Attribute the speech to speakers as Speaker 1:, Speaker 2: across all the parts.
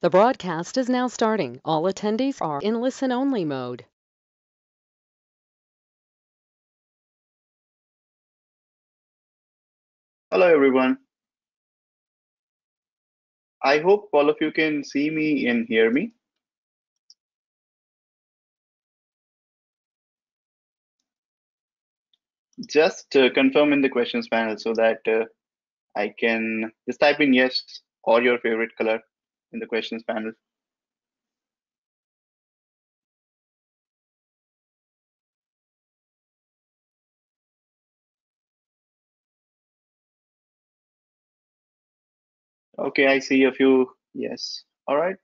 Speaker 1: The broadcast is now starting. All attendees are in listen-only mode.
Speaker 2: Hello, everyone. I hope all of you can see me and hear me. Just uh, confirm in the questions panel so that uh, I can just type in yes or your favorite color in the questions panel. Okay, I see a few. Yes. All right.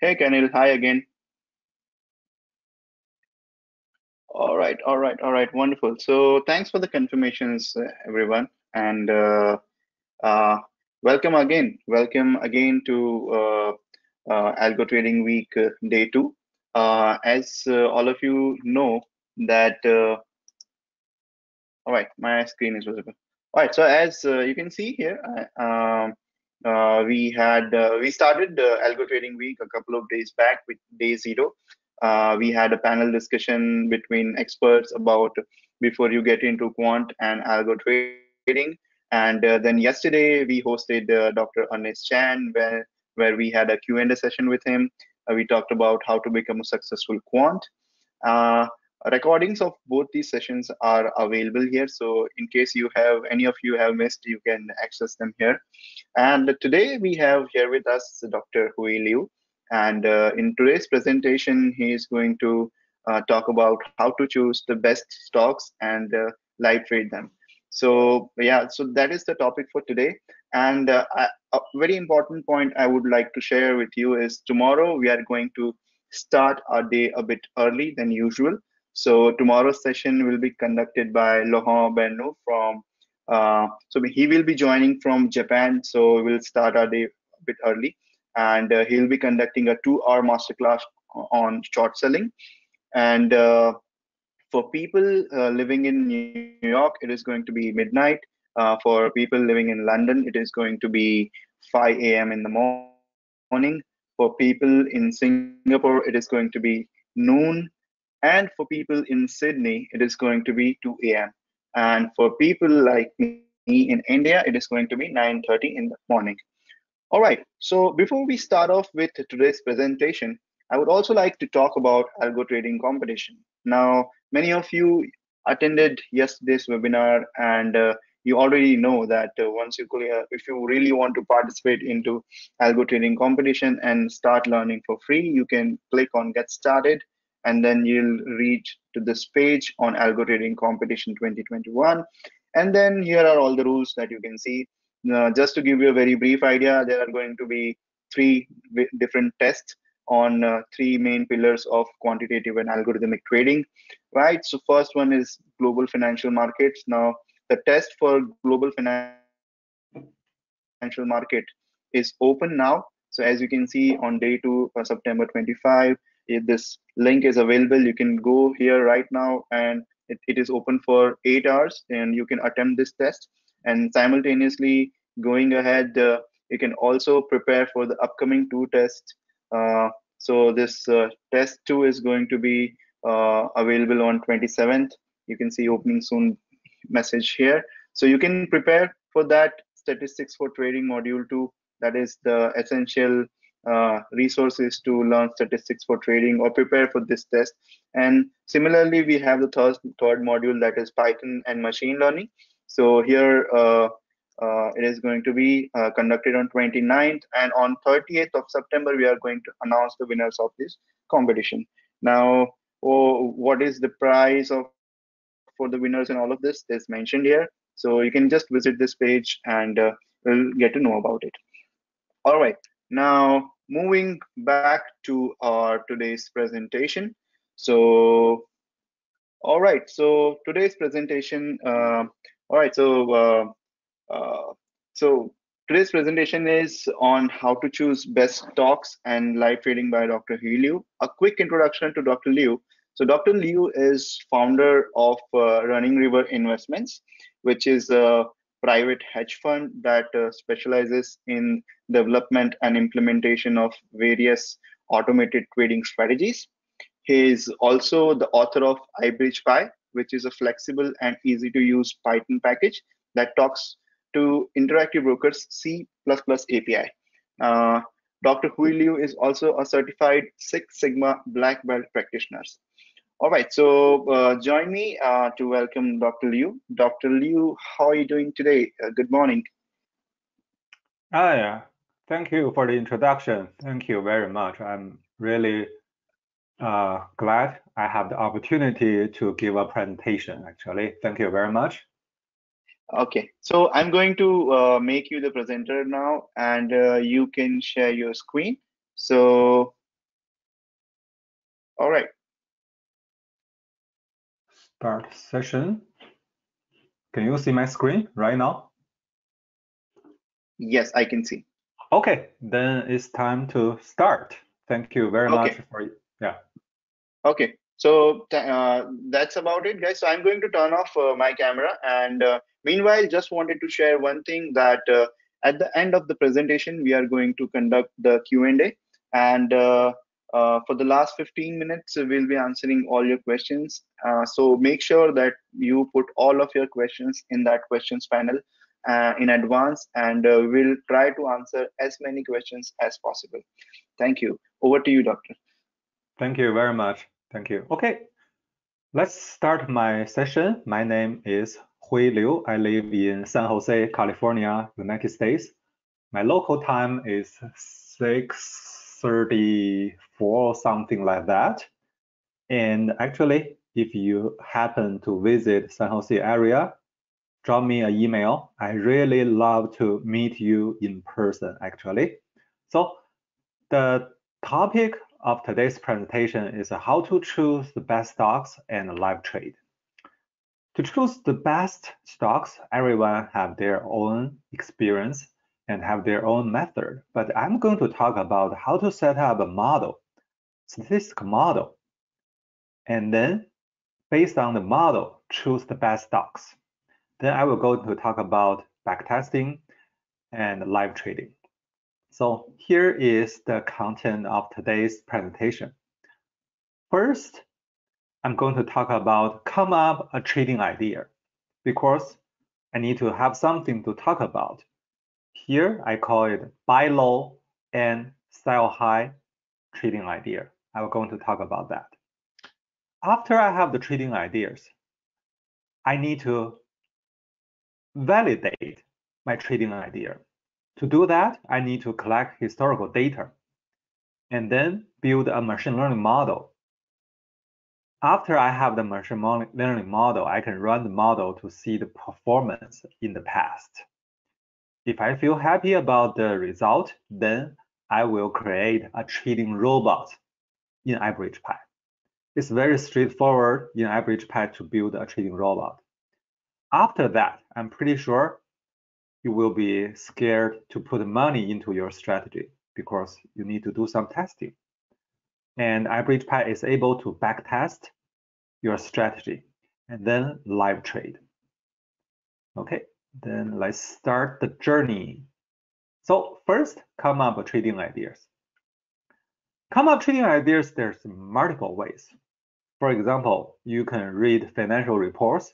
Speaker 2: Hey, Kanil. Hi again. All right. All right. All right. Wonderful. So thanks for the confirmations, uh, everyone. And uh, uh, welcome again. Welcome again to uh, uh, Algo Trading Week uh, Day 2. as all of you know that, all right, my screen is visible. All right. So as you can see here, um, uh, we had uh, we started uh, algo trading week a couple of days back with day zero we had a panel discussion between experts about before you get into quant and algo trading and uh, then yesterday we hosted uh, dr Ernest Chan where where we had a q&a session with him. We talked about how to become a successful quant. Recordings of both these sessions are available here. So in case you have any of you have missed you can access them here. And today we have here with us dr hui liu. And uh, in today's presentation he is going to uh, talk about how to choose the best stocks and uh, live trade them so yeah so that is the topic for today and uh, a very important point i would like to share with you is tomorrow we are going to start our day a bit early than usual so tomorrow's session will be conducted by Laurent Bernut from, uh, so he will be joining from Japan. So we'll start our day a bit early and uh, he'll be conducting a two hour masterclass on short selling. And uh, for people uh, living in New York, it is going to be midnight. Uh, for people living in London, it is going to be 5 a.m. in the morning. For people in Singapore, it is going to be noon and for people in Sydney, it is going to be 2 a.m. And for people like me in India, it is going to be 9.30 in the morning. All right, so before we start off with today's presentation, I would also like to talk about algo trading competition. Now, many of you attended yesterday's webinar and uh, you already know that uh, once you clear, if you really want to participate into algo trading competition and start learning for free, you can click on get started and then you'll reach to this page on algo trading competition 2021 and then here are all the rules that you can see. Uh, just to give you a very brief idea there are going to be three different tests on uh, three main pillars of quantitative and algorithmic trading right? So first one is global financial markets. Now the test for global financial market is open now. So as you can see on day two for september 25 if this link is available. You can go here right now and it, it is open for eight hours and you can attempt this test. And simultaneously going ahead uh, you can also prepare for the upcoming two tests uh, so this uh, test two is going to be uh, available on 27th you can see opening soon message here so you can prepare for that statistics for trading module 2 that is the essential uh, resources to learn statistics for trading or prepare for this test. And similarly, we have the third, third module that is Python and machine learning. So here uh, uh, it is going to be uh, conducted on 29th and on 30th of September, we are going to announce the winners of this competition. Now, oh, what is the prize of for the winners and all of this is mentioned here. So you can just visit this page and uh, we'll get to know about it. All right, now moving back to our today's presentation. So, all right, so today's presentation, uh, all right, so, uh, so today's presentation is on how to choose best stocks and live trading by Dr. Hui Liu. A quick introduction to Dr. Liu. So Dr. Liu is founder of uh, Running River Investments, which is a private hedge fund that uh, specializes in development and implementation of various automated trading strategies. He is also the author of iBridgePy, which is a flexible and easy to use Python package that talks to Interactive Brokers C++ API. Uh, Dr. Hui Liu is also a certified Six Sigma black belt practitioner. All right, so uh, join me uh, to welcome Dr. Liu. Dr. Liu, how are you doing today? Uh, good morning.
Speaker 3: Hi, thank you for the introduction. Thank you very much. I'm really uh, glad I have the opportunity to give a presentation, actually. Thank you very much.
Speaker 2: Okay, so I'm going to uh, make you the presenter now, and uh, you can share your screen. So, all right.
Speaker 3: Start session. Can you see my screen right now?
Speaker 2: Yes, I can see.
Speaker 3: Okay, then it's time to start. Thank you very
Speaker 2: Okay.
Speaker 3: much for yeah.
Speaker 2: Okay, so uh, that's about it, guys. So I'm going to turn off uh, my camera, and uh, meanwhile, just wanted to share one thing that uh, at the end of the presentation, we are going to conduct the Q&A, and uh, uh, for the last 15 minutes, we'll be answering all your questions. So make sure that you put all of your questions in that questions panel in advance, and we'll try to answer as many questions as possible. Thank you. Over to you, Doctor.
Speaker 3: Thank you very much. Thank you. Okay, let's start my session. My name is Hui Liu. I live in San Jose, California, United States. My local time is 6:34 or something like that. And actually, if you happen to visit San Jose area, drop me an email. I really love to meet you in person, actually. So the topic of today's presentation is how to choose the best stocks and live trade. To choose the best stocks, everyone have their own experience and have their own method, but I'm going to talk about how to set up a model, statistical model, and then based on the model, choose the best stocks. Then I will go to talk about backtesting and live trading. So here is the content of today's presentation. First, I'm going to talk about come up a trading idea because I need to have something to talk about. Here I call it buy low and sell high trading idea. I'm going to talk about that. After I have the trading ideas, I need to validate my trading idea. To do that, I need to collect historical data and then build a machine learning model. After I have the machine learning model, I can run the model to see the performance in the past. If I feel happy about the result, then I will create a trading robot in iBridgePy. It's very straightforward in iBridgePy to build a trading robot. After that, I'm pretty sure you will be scared to put money into your strategy because you need to do some testing. And iBridgePy is able to backtest your strategy and then live trade. Okay, then let's start the journey. So first, come up with trading ideas. Come up trading ideas, there's multiple ways. For example, you can read financial reports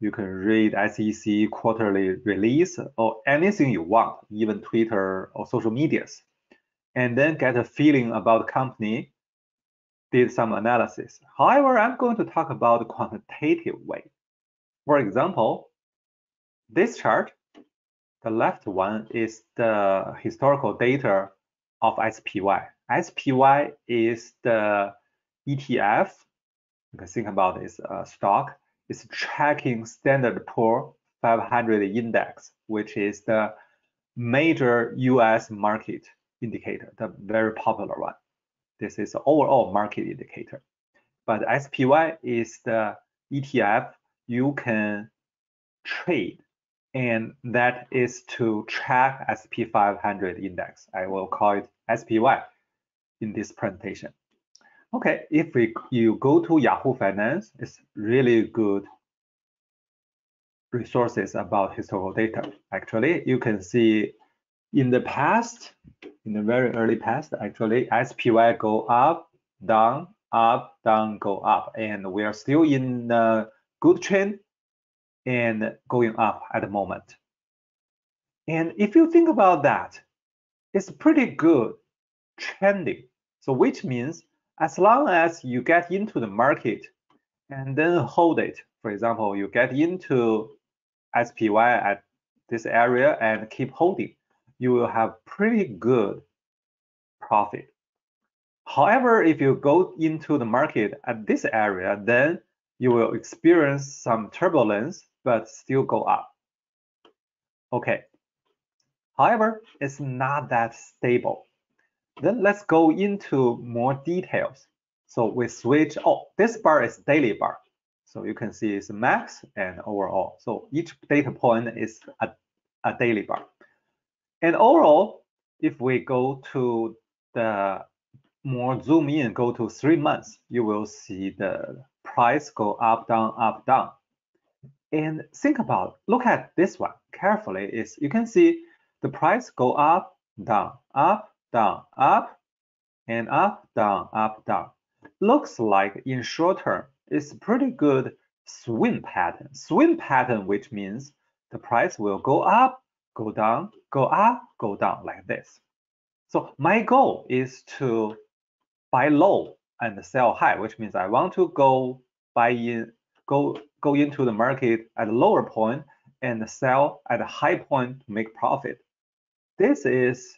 Speaker 3: you can read SEC quarterly release or anything you want, even Twitter or social medias, and then get a feeling about the company, did some analysis. However, I'm going to talk about the quantitative way. For example, this chart, the left one is the historical data of SPY. SPY is the ETF. You can think about it as a stock is tracking Standard Poor 500 index, which is the major US market indicator, the very popular one. This is the overall market indicator. But SPY is the ETF you can trade, and that is to track SP 500 index. I will call it SPY in this presentation. Okay, if we you go to Yahoo Finance, it's really good resources about historical data. Actually, you can see in the past, in the very early past, actually SPY go up, down, up, down, go up, and we are still in a good trend and going up at the moment. And if you think about that, it's pretty good trending. So which means as long as you get into the market and then hold it, for example, you get into SPY at this area and keep holding, you will have pretty good profit. However, if you go into the market at this area, then you will experience some turbulence, but still go up. Okay. However, it's not that stable. Then let's go into more details. So we switch, oh, this bar is daily bar. So you can see it's max and overall. So each data point is a, a daily bar. And overall, if we go to the more zoom in, go to three months, you will see the price go up, down, up, down. And think about, look at this one carefully, is you can see the price go up, down, up, down, up, and up, down, up, down. Looks like in short term, it's pretty good swing pattern. Swing pattern, which means the price will go up, go down, go up, go down like this. So my goal is to buy low and sell high, which means I want to go buy in, go go into the market at a lower point and sell at a high point to make profit. This is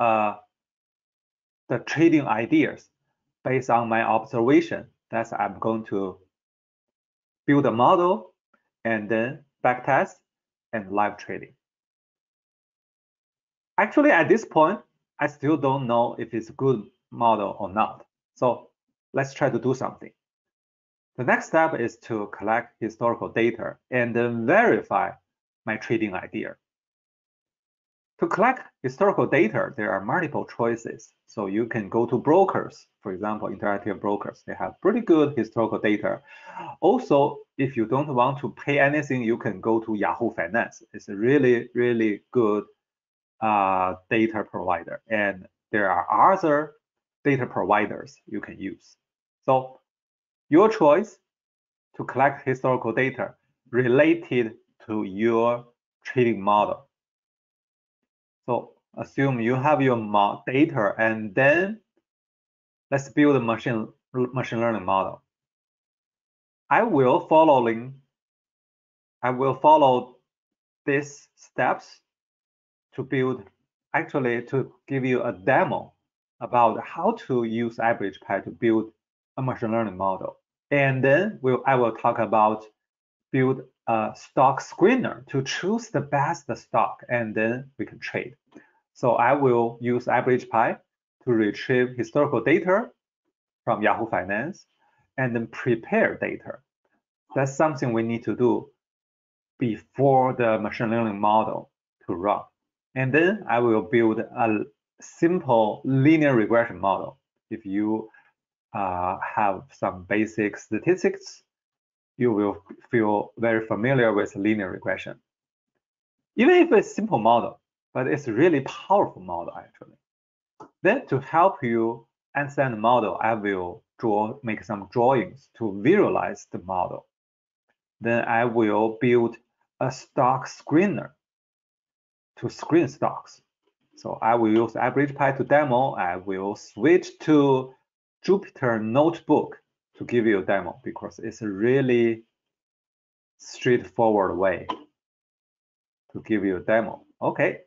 Speaker 3: uh, the trading ideas based on my observation. That's I'm going to build a model and then backtest and live trading. Actually, at this point, I still don't know if it's a good model or not. So let's try to do something. The next step is to collect historical data and then verify my trading idea. To collect historical data, there are multiple choices. So you can go to brokers, for example, interactive brokers. They have pretty good historical data. Also, if you don't want to pay anything, you can go to Yahoo Finance. It's a really, really good uh, data provider. And there are other data providers you can use. So your choice to collect historical data related to your trading model. So assume you have your data and then let's build a machine machine learning model. I will following I will follow these steps to build actually to give you a demo about how to use iBridgePy to build a machine learning model. And then we'll, I will talk about build a stock screener to choose the best stock, and then we can trade. So I will use iBridgePy to retrieve historical data from Yahoo Finance and then prepare data. That's something we need to do before the machine learning model to run. And then I will build a simple linear regression model. If you uh, have some basic statistics, you will feel very familiar with linear regression. Even if it's a simple model, but it's really powerful model actually. Then to help you understand the model, I will draw, make some drawings to visualize the model. Then I will build a stock screener to screen stocks. So I will use pi to demo. I will switch to Jupyter Notebook to give you a demo because it's a really straightforward way to give you a demo. Okay,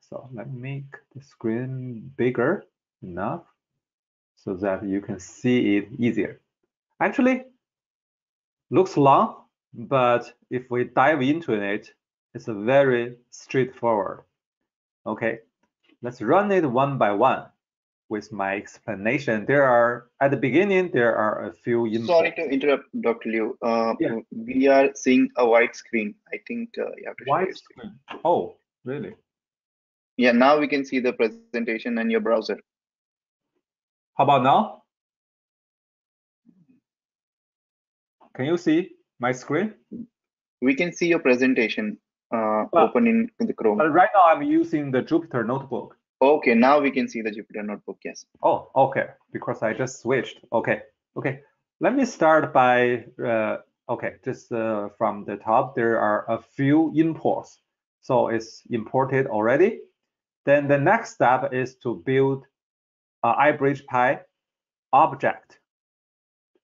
Speaker 3: so let me make the screen bigger enough so that you can see it easier. Actually, looks long, but if we dive into it, it's a very straightforward. Okay, let's run it one by one with my explanation. There are, at the beginning, there are a few inputs.
Speaker 2: Sorry to interrupt, Dr. Liu. Uh,
Speaker 3: yeah.
Speaker 2: We are seeing a white screen. I think uh, you have to
Speaker 3: White screen. Oh, really?
Speaker 2: Yeah, now we can see the presentation in your browser.
Speaker 3: How about now? Can you see my screen?
Speaker 2: we can see your presentation uh,
Speaker 3: Well,
Speaker 2: open in, in the Chrome.
Speaker 3: But right now I'm using the Jupyter Notebook.
Speaker 2: Okay, now we can see the Jupyter Notebook. Yes.
Speaker 3: Oh, okay, because I just switched. Okay, okay. Let me start by, uh, okay, just uh, from the top, there are a few imports. So it's imported already. Then the next step is to build a iBridgePy object.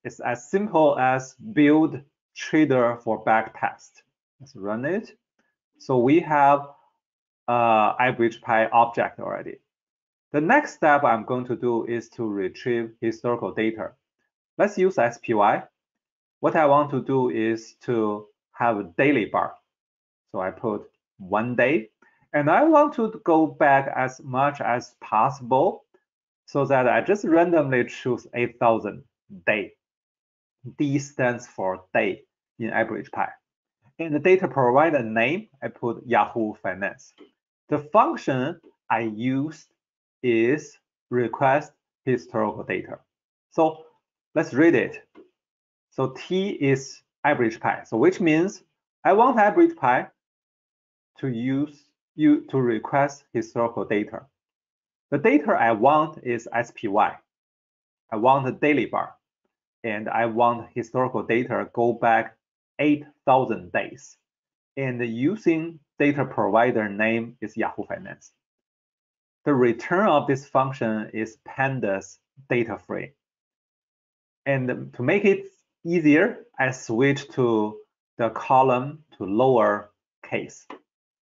Speaker 3: It's as simple as build trader for backtest. Let's run it. So we have uh, iBridgePy object already. The next step I'm going to do is to retrieve historical data. Let's use SPY. What I want to do is to have a daily bar. So I put one day, and I want to go back as much as possible so that I just randomly choose 8,000 day. D stands for day in iBridgePy. In the data provider name, I put Yahoo Finance. The function I used is request historical data. So let's read it. So T is iBridgePy, so which means I want iBridgePy to use you to request historical data. The data I want is SPY. I want a daily bar, and I want historical data go back 8,000 days. And using data provider name is Yahoo Finance. The return of this function is pandas data frame. And to make it easier, I switch to the column to lower case.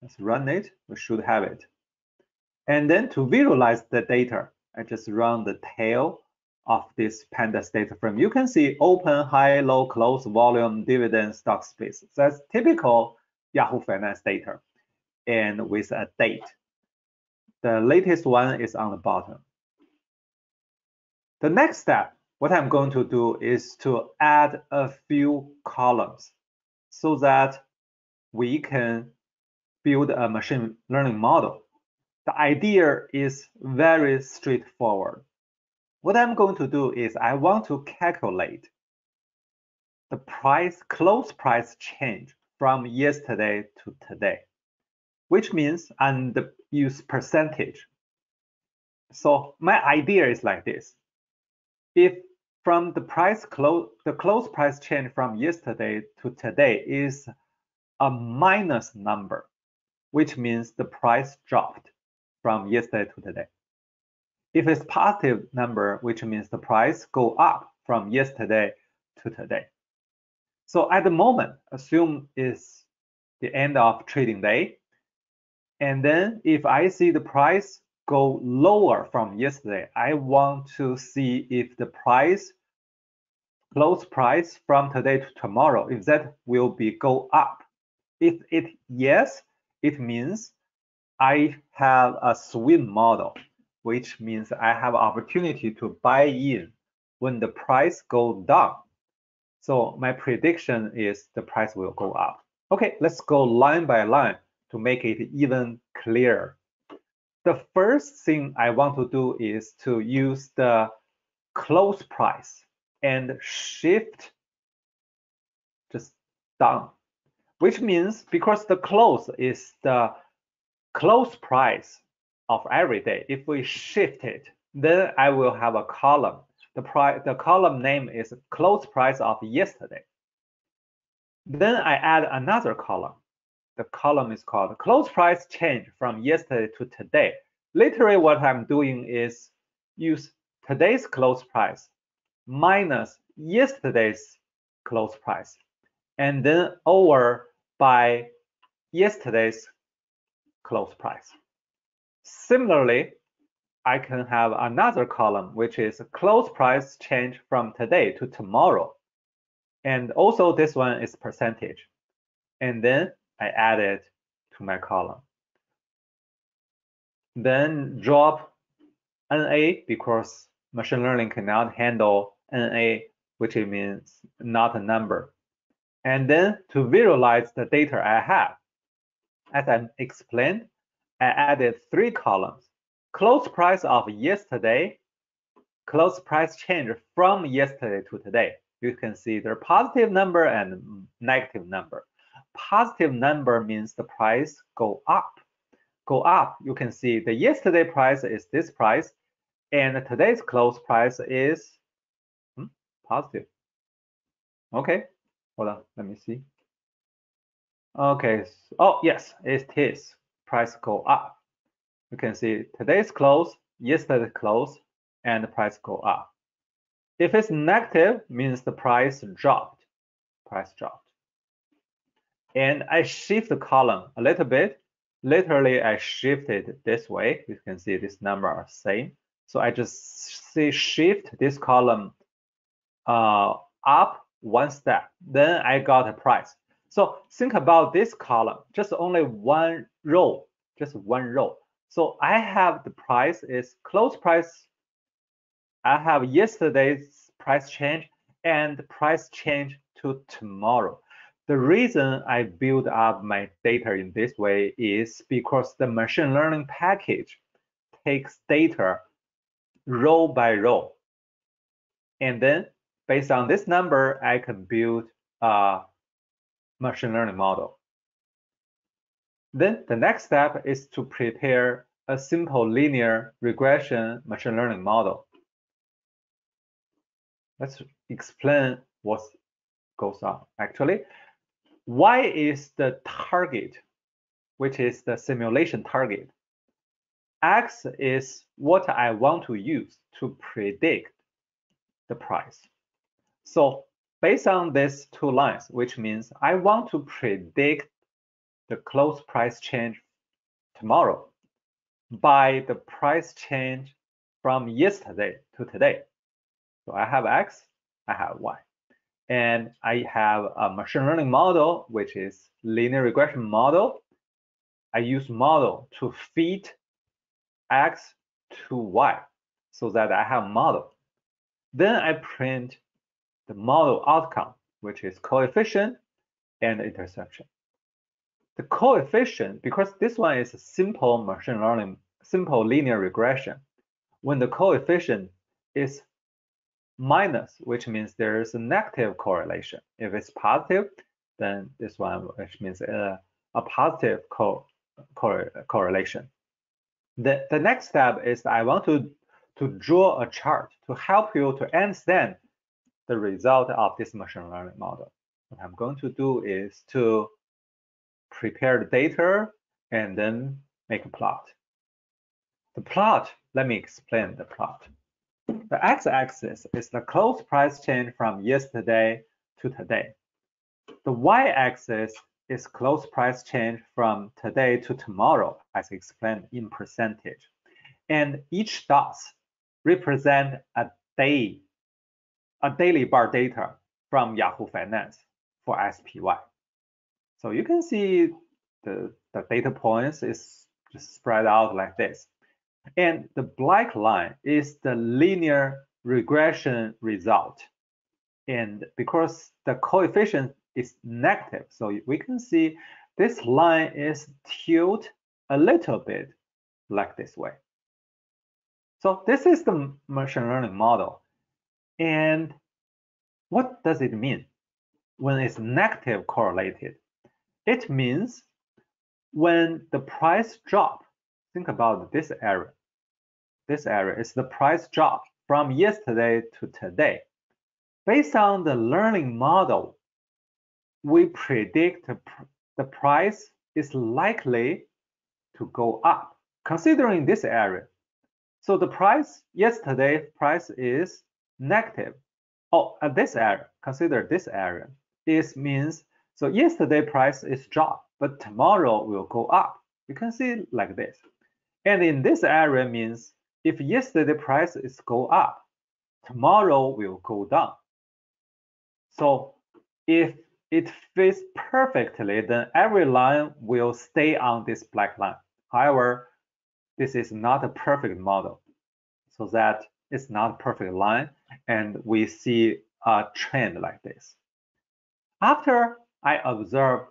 Speaker 3: Let's run it, we should have it. And then to visualize the data, I just run the tail of this pandas data frame. You can see open, high, low, close, volume, dividend, stock splits. That's typical Yahoo Finance data and mm-hmm. with a date. The latest one is on the bottom. The next step, what I'm going to do is to add a few columns so that we can build a machine learning model. The idea is very straightforward. What I'm going to do is I want to calculate the price, close price change from yesterday to today, which means and use percentage. So my idea is like this. If from the price close, the close price change from yesterday to today is a minus number, which means the price dropped from yesterday to today. If it's positive number, which means the price go up from yesterday to today. So at the moment, assume is the end of trading day. And then if I see the price go lower from yesterday, I want to see if the price, close price from today to tomorrow, if that will be go up. If it yes, it means I have a swing model, which means I have opportunity to buy in when the price go down. So my prediction is the price will go up. Okay, let's go line by line to make it even clearer. The first thing I want to do is to use the close price and shift just down, which means because the close is the close price of every day. If we shift it, then I will have a column. The, price, the column name is close price of yesterday. Then I add another column. The column is called close price change from yesterday to today. Literally what I'm doing is use today's close price minus yesterday's close price and then over by yesterday's close price. Similarly, I can have another column, which is close price change from today to tomorrow. And also this one is percentage. And then I add it to my column. Then drop NA because machine learning cannot handle NA, which means not a number. And then to visualize the data I have, as I explained, I added three columns. Close price of yesterday, close price change from yesterday to today. You can see the positive number and negative number. positive number means the price go up. Go up, you can see the yesterday price is this price, and today's close price is hmm, positive. Okay, hold on, let me see. Okay, oh yes, it is. Price go up. You can see today's close, yesterday's close, and the price go up. If it's negative, means the price dropped. Price dropped. And I shift the column a little bit. Literally, I shifted this way. You can see this number are same. So I just say shift this column uh, up one step. Then I got a price. So think about this column, just only one row, just one row. So I have the price is close price. I have yesterday's price change and price change to tomorrow. The reason I build up my data in this way is because the machine learning package takes data row by row. And then based on this number, I can build a machine learning model. Then the next step is to prepare a simple linear regression machine learning model. Let's explain what goes on. Actually, y is the target, which is the simulation target. X is what I want to use to predict the price. So based on these two lines, which means I want to predict the close price change tomorrow by the price change from yesterday to today. So I have X, I have Y. And I have a machine learning model, which is linear regression model. I use model to feed X to Y so that I have model. Then I print the model outcome, which is coefficient and interception. The coefficient, because this one is a simple machine learning, simple linear regression, when the coefficient is minus, which means there is a negative correlation. If it's positive, then this one, which means a, a positive co correlation. The, the next step is I want to, to draw a chart to help you to understand the result of this machine learning model. What I'm going to do is to prepare the data and then make a plot. The plot, let me explain the plot. The x-axis is the close price change from yesterday to today. The y-axis is close price change from today to tomorrow, as explained in percentage. And each dot represent a day a daily bar data from Yahoo Finance for SPY. So you can see the, the data points is just spread out like this. And the black line is the linear regression result. And because the coefficient is negative, so we can see this line is tilted a little bit like this way. So this is the machine learning model. And what does it mean when it's negative correlated? It means when the price drop, think about this area. This area is the price drop from yesterday to today. Based on the learning model, we predict the price is likely to go up considering this area. So the price yesterday price is negative. Oh, at this area, consider this area. This means, so yesterday price is drop, but tomorrow will go up. You can see like this. And in this area means if yesterday price is go up, tomorrow will go down. So if it fits perfectly, then every line will stay on this black line. However, this is not a perfect model. So that it's not perfect line and we see a trend like this. After I observe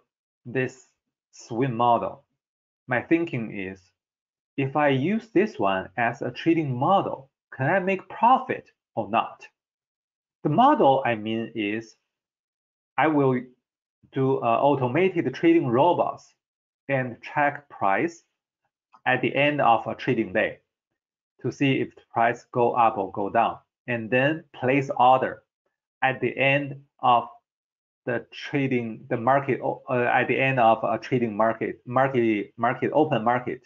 Speaker 3: this swing model, my thinking is, if I use this one as a trading model, can I make profit or not? The model I mean is, I will do uh, automated trading robots and track price at the end of a trading day to see if the price go up or go down, and then place order at the end of the trading the market uh, at the end of a trading market market market open market.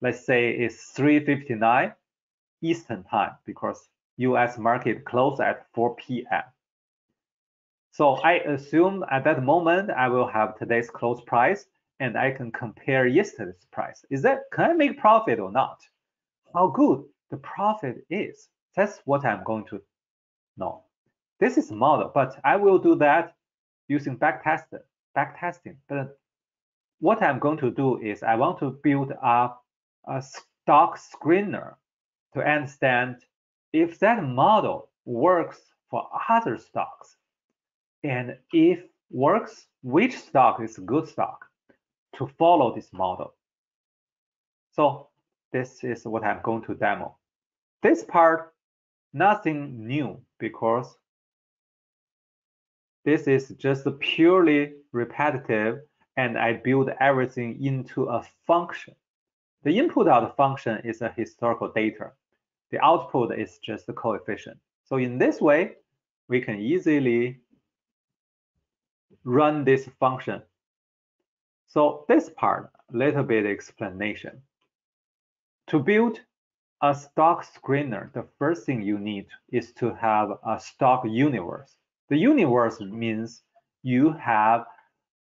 Speaker 3: Let's say it's 3:59 Eastern time because U.S. market closed at 4 p.m. So I assume at that moment I will have today's close price and I can compare yesterday's price. Is that can I make profit or not? How good the profit is? That's what I'm going to know. This is model, but I will do that using backtest, backtesting. But what I'm going to do is I want to build up a stock screener to understand if that model works for other stocks and if works, which stock is a good stock to follow this model. So this is what I'm going to demo. This part, nothing new because this is just purely repetitive and I build everything into a function. The input of the function is a historical data. The output is just the coefficient. So in this way, we can easily run this function. So this part, a little bit explanation. To build a stock screener, the first thing you need is to have a stock universe. The universe means you have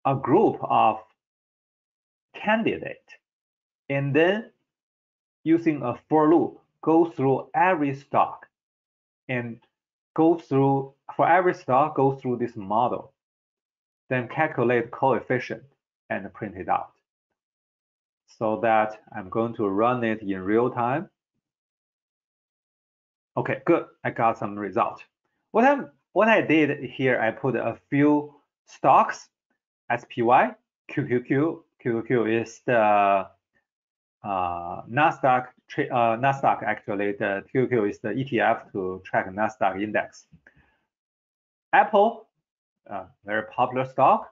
Speaker 3: a group of candidate and then using a for loop go through every stock and go through for every stock go through this model then calculate coefficient and print it out. So that I'm going to run it in real time. Okay good. I got some result. What I'm what I did here I put a few stocks SPY QQQ QQQ is the uh, Nasdaq uh, Nasdaq actually the QQQ is the ETF to track Nasdaq index. Apple, uh, very popular stock.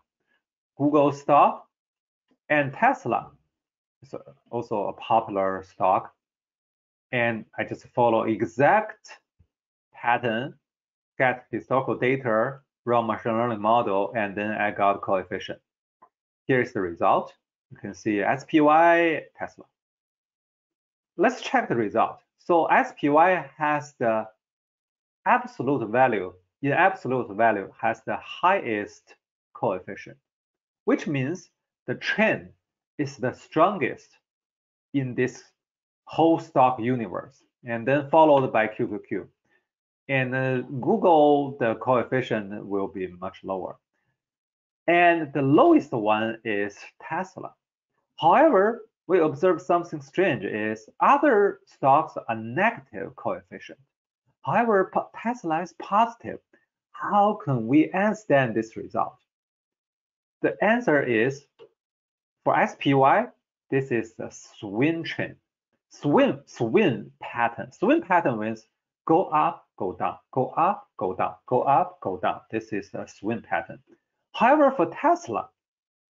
Speaker 3: Google stock, and Tesla is also a popular stock. And I just follow exact pattern, get historical data, run machine learning model, and then I got coefficient. Here's the result. You can see SPY, Tesla let's check the result. So SPY has the absolute value, in absolute value has the highest coefficient, which means the trend is the strongest in this whole stock universe, and then followed by QQQ. And uh, Google, the coefficient will be much lower. And the lowest one is Tesla. However, we observe something strange is other stocks are negative coefficient. However, Tesla is positive. How can we understand this result? The answer is for SPY, this is a swing trend. Swing, swing pattern. Swing pattern means go up, go down, go up, go down, go up, go down. This is a swing pattern. However, for Tesla,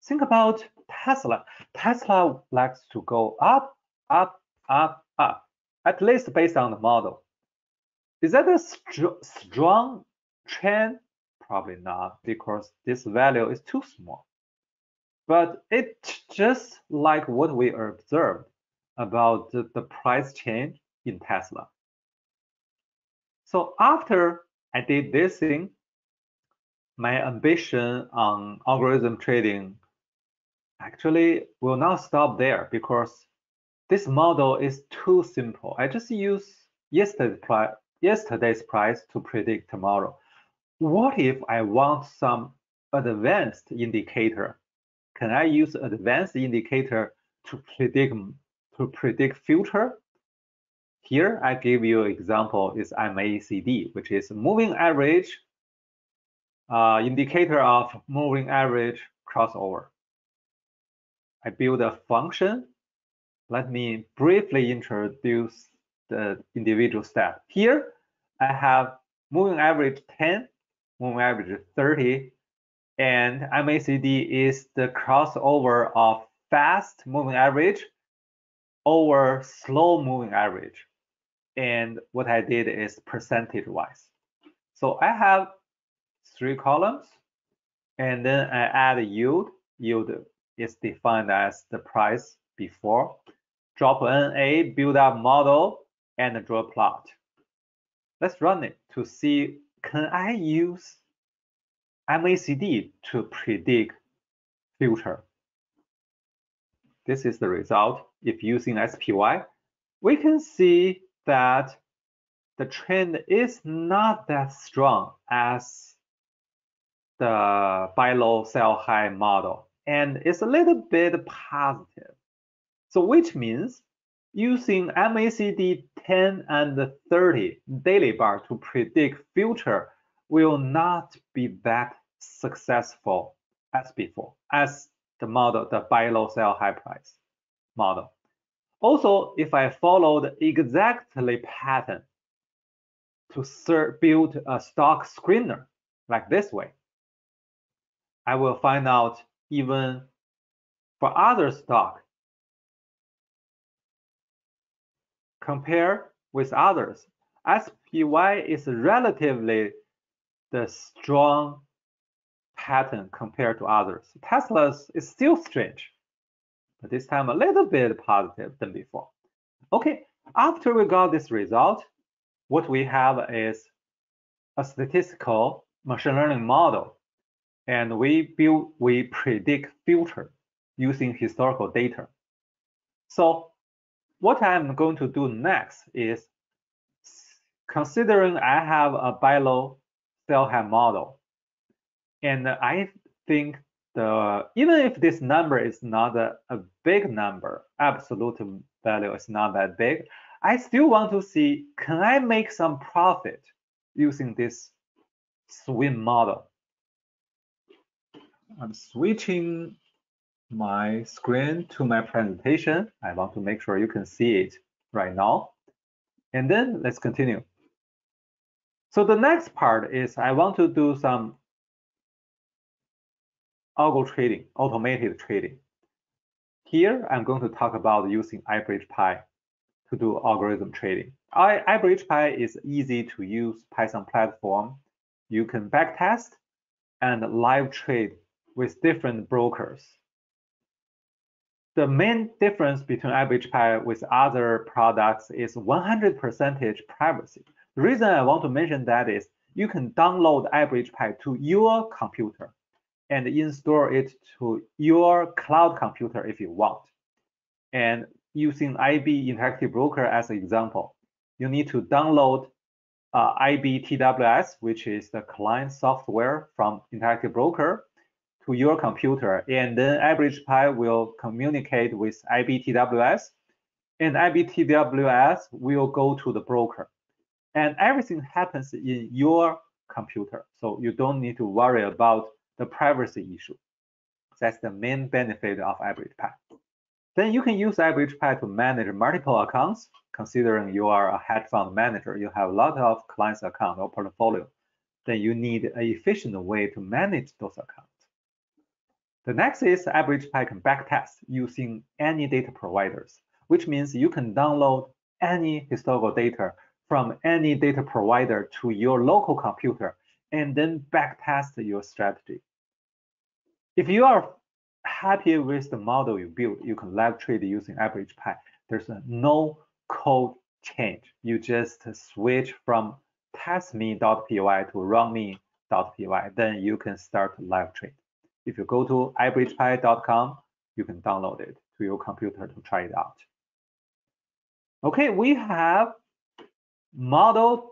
Speaker 3: think about Tesla. Tesla likes to go up, up, up, up, at least based on the model. Is that a str strong trend? Probably not, because this value is too small. But it's just like what we observed about the, the price change in Tesla. So after I did this thing, my ambition on algorithm trading actually will not stop there because this model is too simple. I just use yesterday's price, to predict tomorrow. What if I want some advanced indicator? Can I use advanced indicator to predict to predict future? Here I give you example is MACD, which is moving average uh, indicator of moving average crossover. I build a function. Let me briefly introduce the individual step. Here, I have moving average 10, moving average 30, and MACD is the crossover of fast moving average over slow moving average. And what I did is percentage wise. So I have three columns and then I add yield. Yield is defined as the price before. Drop NA, build up model, and draw plot. Let's run it to see can I use MACD to predict future. This is the result. If using SPY, we can see that the trend is not that strong as the buy low, sell high model, and it's a little bit positive. So which means using MACD 10 and 30 daily bar to predict future will not be that successful as before, as the model, the buy low, sell high price model. Also, if I followed exactly pattern to build a stock screener like this way, I will find out even for other stock, compare with others, SPY is relatively the strong pattern compared to others. Tesla's is still strange, but this time a little bit positive than before. Okay, after we got this result, what we have is a statistical machine learning model, and we build, we predict future using historical data. So what I'm going to do next is considering I have a sell high model, and I think the uh, even if this number is not a, a big number, absolute value is not that big, I still want to see can I make some profit using this swing model. I'm switching my screen to my presentation. I want to make sure you can see it right now. And then let's continue. So the next part is I want to do some algo trading, automated trading. Here, I'm going to talk about using iBridgePy to do algorithm trading. iBridgePy is easy to use Python platform. You can backtest and live trade with different brokers. The main difference between iBridgePy with other products is 100% privacy. The reason I want to mention that is you can download iBridgePy to your computer and install it to your cloud computer if you want. And using IB Interactive Broker as an example, you need to download uh, IB TWS, which is the client software from Interactive Broker, to your computer, and then iBridgePy will communicate with IB TWS, and IB TWS will go to the broker. And everything happens in your computer, so you don't need to worry about the privacy issue. That's the main benefit of iBridgePy. Then you can use iBridgePy to manage multiple accounts. Considering you are a hedge fund manager, you have a lot of clients' account or portfolio. Then you need an efficient way to manage those accounts. The next is iBridgePy can backtest using any data providers, which means you can download any historical data from any data provider to your local computer and then backtest your strategy. If you are happy with the model you built, you can live trade using average iBridgePy. There's no code change. You just switch from testme.py to runme.py. Then you can start live trade. If you go to ibridgepy.com, you can download it to your computer to try it out. Okay, we have model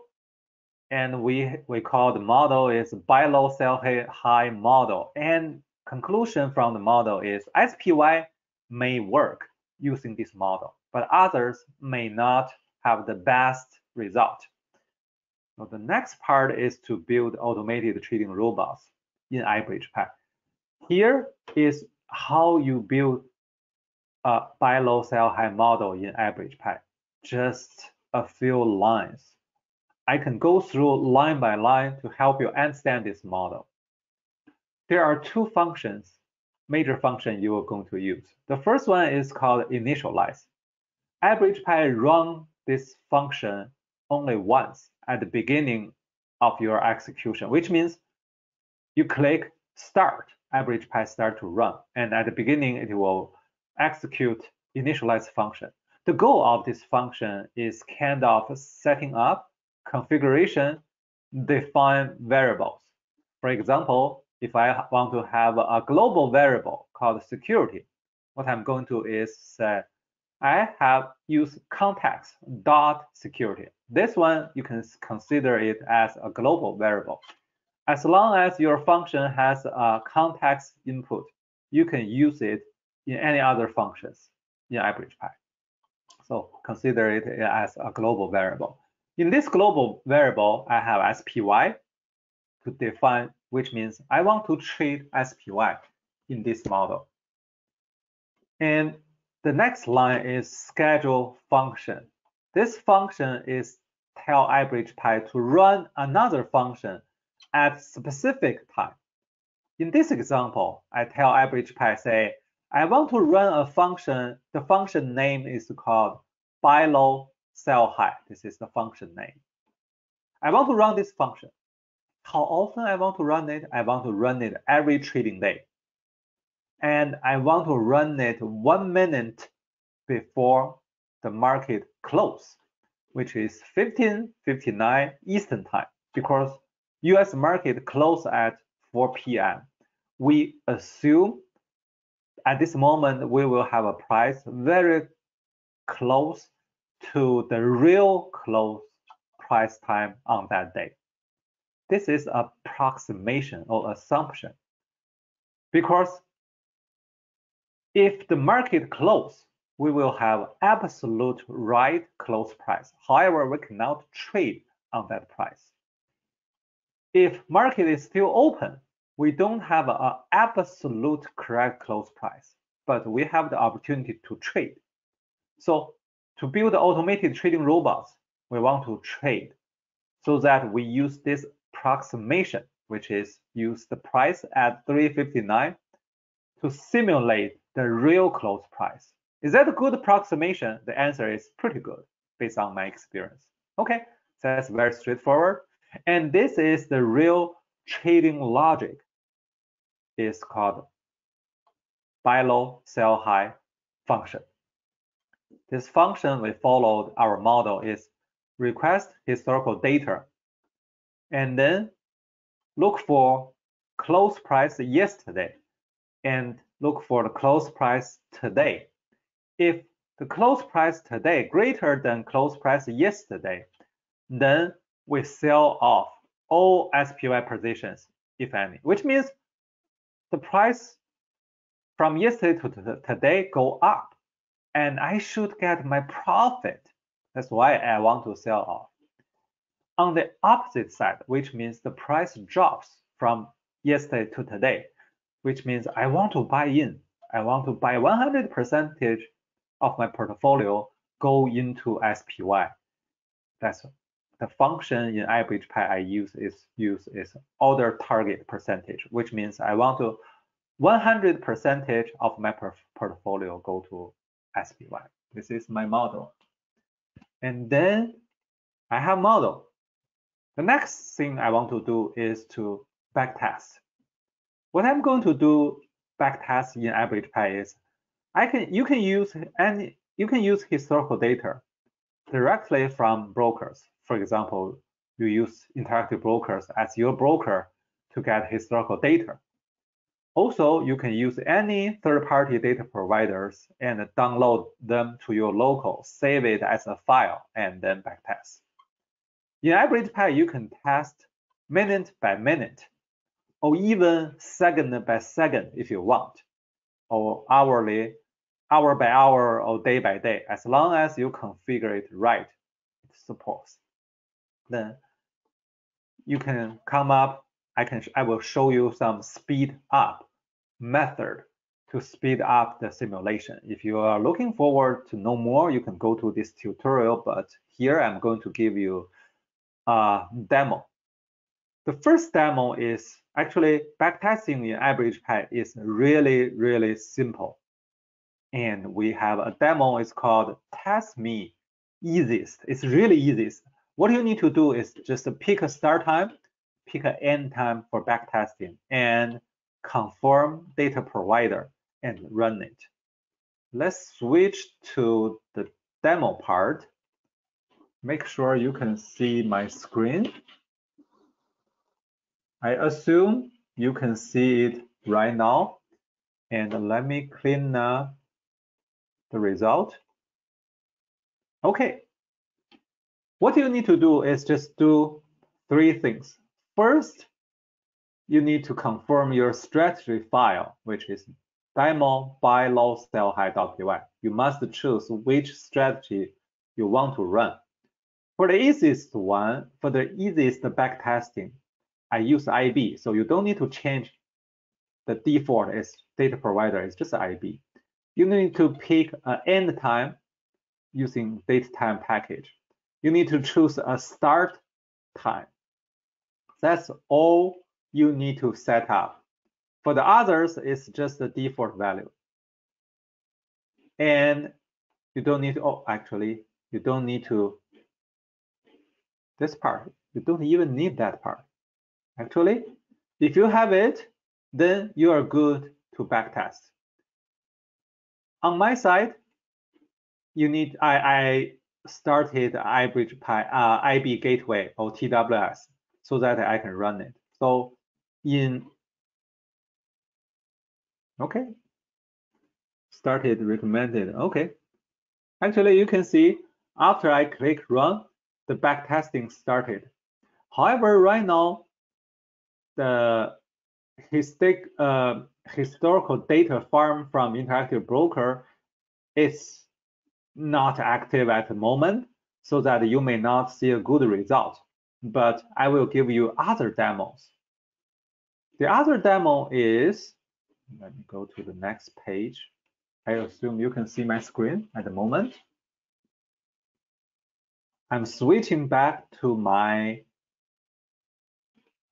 Speaker 3: and we we call the model is buy low sell high model and conclusion from the model is SPY may work using this model but others may not have the best result. The next part is to build automated trading robots in iBridgePy here is how you build a buy low sell high model in iBridgePy just a few lines. I can go through line by line to help you understand this model. There are two functions, major function you are going to use. The first one is called initialize. iBridgePy run this function only once at the beginning of your execution, which means you click start, iBridgePy start to run, and at the beginning it will execute initialize function. The goal of this function is kind of setting up configuration, define variables. For example, if I want to have a global variable called security, what I'm going to is say, I have used context dot security. This one, you can consider it as a global variable. As long as your function has a context input, you can use it in any other functions in Pi. So consider it as a global variable. In this global variable, I have SPY to define, which means I want to treat SPY in this model. And the next line is schedule function. This function is tell pi to run another function at specific time. In this example, I tell pi say, I want to run a function. The function name is called buy low, sell high. This is the function name. I want to run this function. How often I want to run it? I want to run it every trading day and I want to run it one minute before the market close, which is 15:59 Eastern time, because U.S. market close at 4 p.m. We assume at this moment we will have a price very close to the real close price time on that day. This is approximation or assumption because if the market close, we will have absolute right close price. However, we cannot trade on that price. If market is still open, we don't have an absolute correct close price, but we have the opportunity to trade. So to build automated trading robots, we want to trade so that we use this approximation, which is use the price at 359 to simulate the real close price. Is that a good approximation? The answer is pretty good based on my experience. Okay, so that's very straightforward. And this is the real trading logic. It's called buy low, sell high function. This function we followed our model is request historical data and then look for close price yesterday and look for the close price today. If the close price today greater than close price yesterday, then we sell off all SPY positions, if any, which means the price from yesterday to today go up and I should get my profit. That's why I want to sell off. On the opposite side, which means the price drops from yesterday to today, which means I want to buy in. I want to buy 100 percentage of my portfolio go into SPY. That's the function in average I use is use is order target percentage, which means I want to 100 percentage of my portfolio go to SPY. This is my model. And then I have model. The next thing I want to do is to backtest. What I'm going to do backtest in iBridgePy is I can you can use any you can use historical data directly from brokers. For example, you use interactive brokers as your broker to get historical data. Also, you can use any third-party data providers and download them to your local, save it as a file, and then backtest. In pi, you can test minute by minute or even second by second if you want, or hourly, hour by hour, or day by day, as long as you configure it right, it supports. Then you can come up, I can, I will show you some speed up method to speed up the simulation. If you are looking forward to know more, you can go to this tutorial, but here I'm going to give you a demo. The first demo is Actually, backtesting in iBridgePy is really, really simple. And we have a demo, it's called Test Me Easiest. It's really easiest. What you need to do is just pick a start time, pick an end time for backtesting, and confirm data provider and run it. Let's switch to the demo part. Make sure you can see my screen. I assume you can see it right now. And let me clean up the result. Okay. What you need to do is just do three things. First, you need to confirm your strategy file, which is demo buy low sell high.py. You must choose which strategy you want to run. For the easiest one, for the easiest backtesting, I use IB. So you don't need to change the default as data provider, it's just IB. You need to pick an end time using datetime package. You need to choose a start time. That's all you need to set up. For the others, it's just the default value. And you don't need to, oh, actually, you don't need to, this part, you don't even need that part. Actually, if you have it, then you are good to backtest. On my side, you need, I, I started iBridgePy, uh, IB Gateway or TWS so that I can run it. So in, okay, started recommended, okay. Actually, you can see after I click run, the backtesting started. However, right now, the historic, uh, historical data farm from Interactive Broker is not active at the moment, so that you may not see a good result. But I will give you other demos. The other demo is, let me go to the next page. I assume you can see my screen at the moment. I'm switching back to my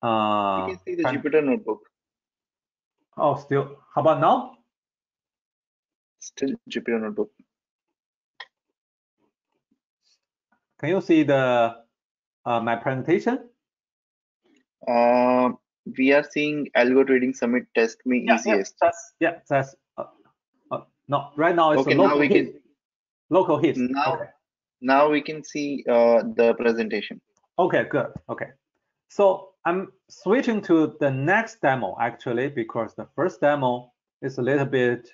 Speaker 3: uh,
Speaker 2: you can see the Jupyter notebook.
Speaker 3: Oh, still. How about now?
Speaker 2: Still Jupyter notebook.
Speaker 3: Can you see the uh, my presentation?
Speaker 2: Uh, we are seeing Algo Trading Summit Test Me
Speaker 3: Yeah, yeah,
Speaker 2: Easiest.
Speaker 3: that's yeah, that's uh, uh, no. Right now it's
Speaker 2: Okay,
Speaker 3: a
Speaker 2: now
Speaker 3: local
Speaker 2: we
Speaker 3: hit.
Speaker 2: can
Speaker 3: Local hit.
Speaker 2: Now-
Speaker 3: Okay.
Speaker 2: Now we can see uh, the presentation.
Speaker 3: Okay, good. Okay. So I'm switching to the next demo actually because the first demo is a little bit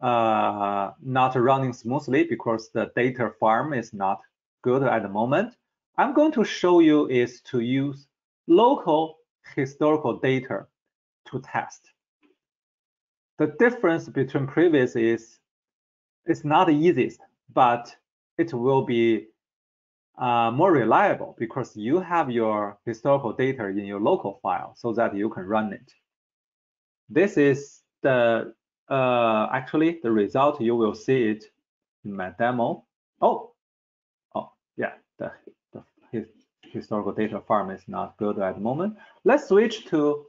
Speaker 3: uh, not running smoothly because the data farm is not good at the moment. I'm going to show you is to use local historical data to test. The difference between previous is it's not the easiest, but it will be uh, more reliable because you have your historical data in your local file so that you can run it. This is the uh, actually the result. You will see it in my demo. Oh, oh yeah, the, the his, historical data farm is not good at the moment. Let's switch to.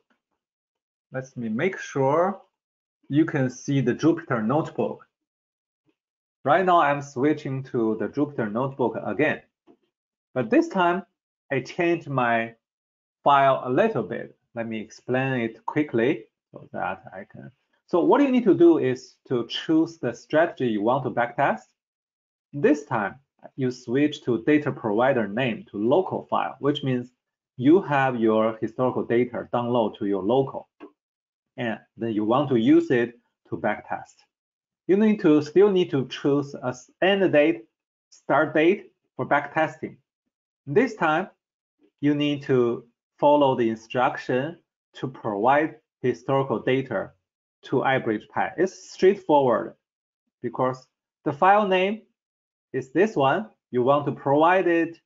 Speaker 3: Let me make sure you can see the Jupyter notebook. Right now, I'm switching to the Jupyter notebook again. But this time, I changed my file a little bit. Let me explain it quickly so that I can. So what you need to do is to choose the strategy you want to backtest. This time, you switch to data provider name to local file, which means you have your historical data download to your local, and then you want to use it to backtest. You need to still need to choose a end date, start date for backtesting. This time, you need to follow the instruction to provide historical data to iBridgePy. It's straightforward because the file name is this one. You want to provide it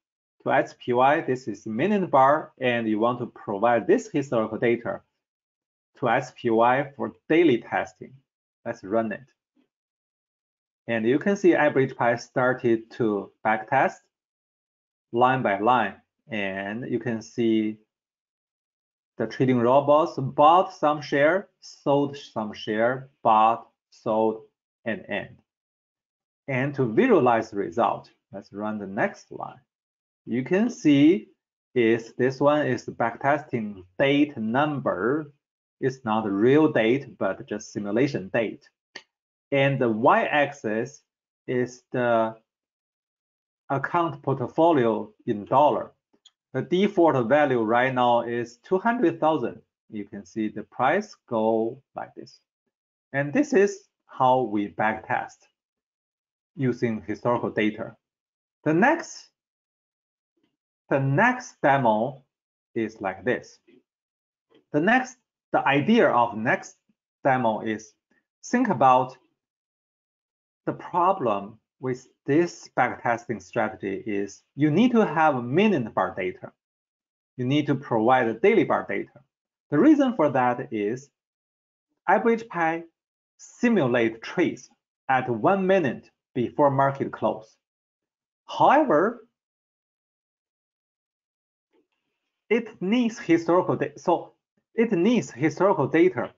Speaker 3: to SPY. This is minute bar, and you want to provide this historical data to SPY for daily testing. Let's run it. And you can see iBridgePy started to backtest line by line. And you can see the trading robots bought some share, sold some share, bought, sold, and end. And to visualize the result, let's run the next line. You can see is this one is the backtesting date number. It's not a real date, but just simulation date. And the y-axis is the account portfolio in dollar. The default value right now is 200,000. You can see the price go like this. And this is how we backtest using historical data. The next, the next demo is like this. The next, the idea of next demo is think about the problem with this backtesting strategy is you need to have minute bar data. You need to provide daily bar data. The reason for that is iBridgePy simulate trades at one minute before market close. However, it needs historical data. So it needs historical data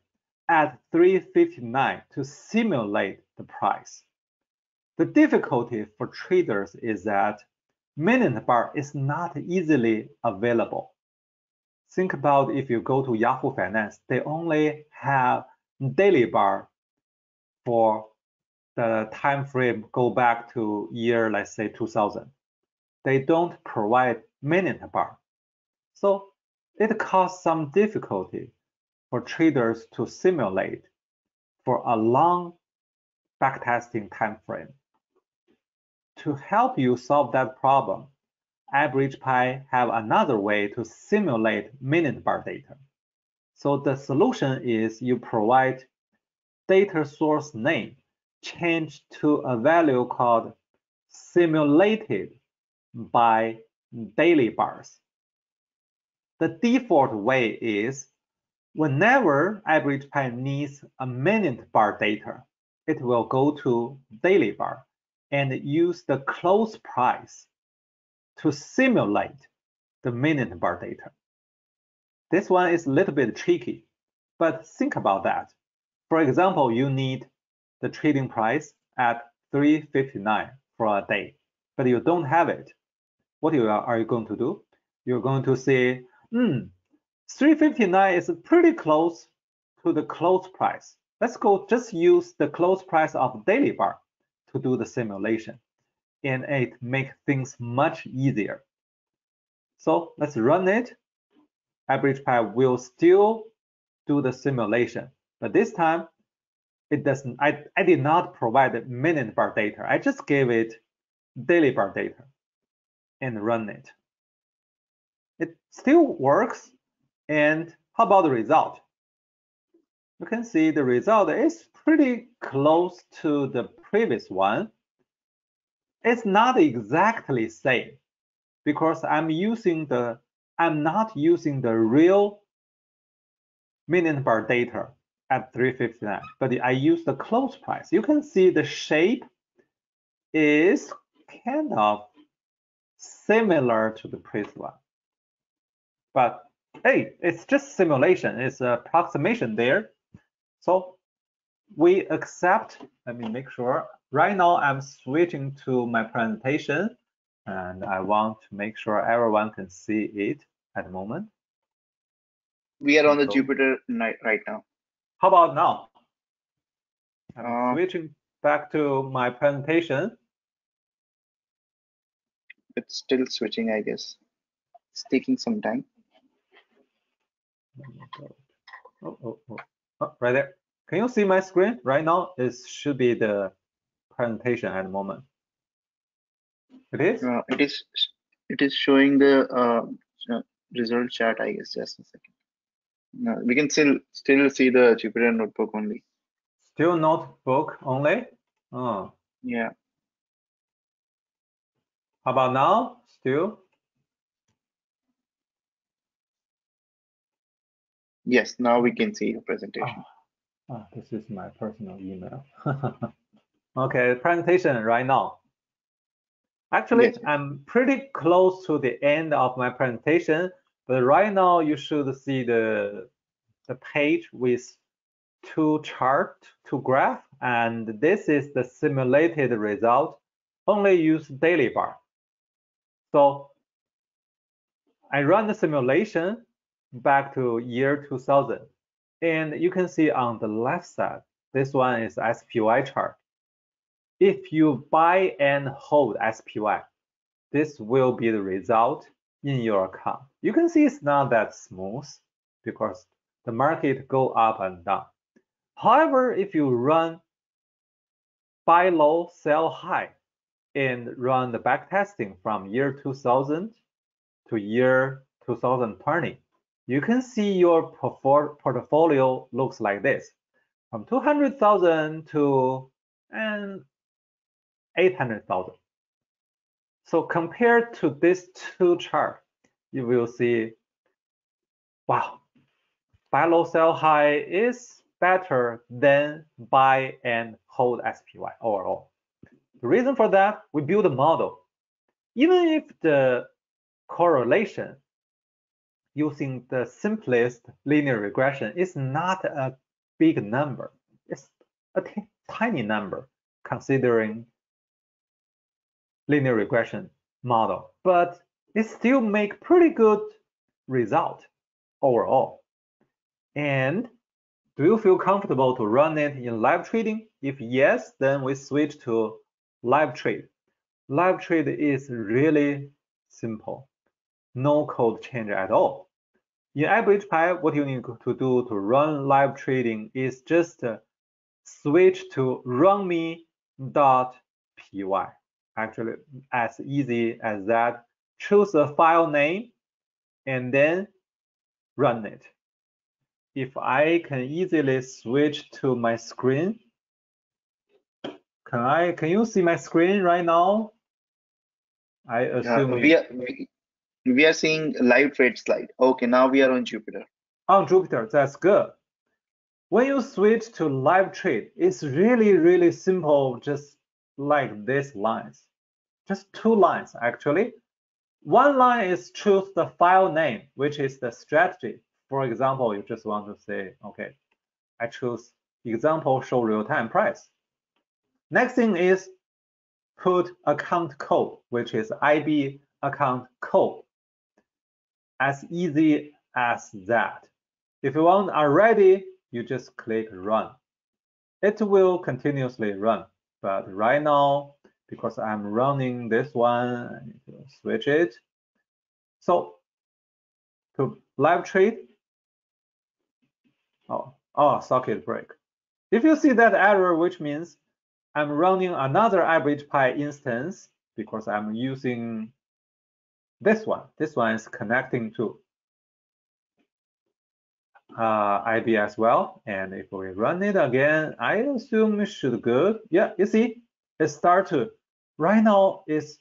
Speaker 3: at 359 to simulate the price. The difficulty for traders is that minute bar is not easily available. Think about if you go to Yahoo Finance, they only have daily bar for the time frame go back to year, let's say 2000. They don't provide minute bar. So it causes some difficulty for traders to simulate for a long backtesting time frame. To help you solve that problem, iBridgePy have another way to simulate minute bar data. So the solution is you provide data source name changed to a value called simulated by daily bars. The default way is whenever iBridgePy needs a minute bar data, it will go to daily bar and use the close price to simulate the minute bar data. This one is a little bit tricky, but think about that. For example, you need the trading price at 359 for a day, but you don't have it. What you are, are you going to do? You're going to say, hmm, 359 is pretty close to the close price. Let's go just use the close price of daily bar to do the simulation. And it makes things much easier. So let's run it. Pi will still do the simulation, but this time it doesn't, I, I did not provide minute bar data. I just gave it daily bar data and run it. It still works. And how about the result? You can see the result is pretty close to the previous one. It's not exactly same because I'm using the, I'm not using the real minute bar data at 359, but I use the close price. You can see the shape is kind of similar to the previous one. But hey, it's just simulation. It's approximation there. So we accept, let me make sure. Right now I'm switching to my presentation and I want to make sure everyone can see it at the moment.
Speaker 2: We are on the Jupyter night right now.
Speaker 3: How about now? I'm
Speaker 2: Uh,
Speaker 3: switching back to my presentation.
Speaker 2: It's still switching, I guess. It's taking some time.
Speaker 3: Oh, oh, oh, oh, right there. Can you see my screen right now? It should be the presentation at the moment. It is?
Speaker 2: Uh, it is it is showing the uh, uh, result chart, I guess. Just a second. No, we can still still see the Jupyter notebook only.
Speaker 3: Still notebook only? Oh,
Speaker 2: Yeah.
Speaker 3: how about now? Still?
Speaker 2: Yes. Now we can see your presentation.
Speaker 3: Ah, this is my personal email. okay, presentation right now. Actually,
Speaker 2: Yes.
Speaker 3: I'm pretty close to the end of my presentation. But right now you should see the the page with two chart, two graph, and this is the simulated result. Only use daily bar. So I run the simulation back to year 2000, and you can see on the left side, this one is SPY chart. If you buy and hold SPY, this will be the result in your account. You can see it's not that smooth because the market go up and down. However, if you run buy low, sell high, and run the backtesting from year 2000 to year 2020, you can see your portfolio looks like this, from 200,000 to and 800,000. So compared to these two charts, you will see, wow, buy low, sell high is better than buy and hold SPY overall. The reason for that, we build a model. Even if the correlation using the simplest linear regression is not a big number, it's a tiny number considering linear regression model, but it still make pretty good result overall. And do you feel comfortable to run it in live trading? If yes, then we switch to live trade. Live trade is really simple, no code change at all. In iBridgePy, what you need to do to run live trading is just switch to runme.py actually as easy as that. Choose a file name and then run it. If I can easily switch to my screen, can I? Can you see my screen right now? I assume
Speaker 2: uh, we are we, are seeing live trade slide. Okay, now we are on Jupyter.
Speaker 3: On Jupyter, that's good. When you switch to live trade, it's really really simple. Just like these lines. Just two lines, actually. One line is choose the file name, which is the strategy. For example, you just want to say, okay, I choose example show real-time price. Next thing is put account code, which is IB account code. As easy as that. If you want already, you just click run. It will continuously run. But right now, because I'm running this one, switch it. So to live trade, oh, oh, socket break. If you see that error, which means I'm running another iBridgePy instance because I'm using this one. This one is connecting to uh, IB as well. And if we run it again, I assume it should good. Yeah, you see, it start to, right now is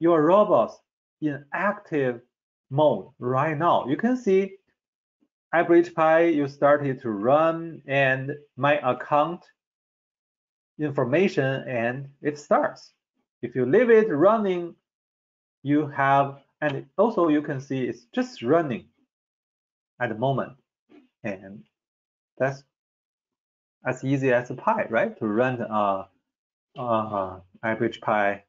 Speaker 3: your robots in active mode right now. You can see iBridgePy, you started to run and my account information and it starts. If you leave it running, you have, and also you can see it's just running at the moment. And that's as easy as a Pi, right? To run a, a iBridgePy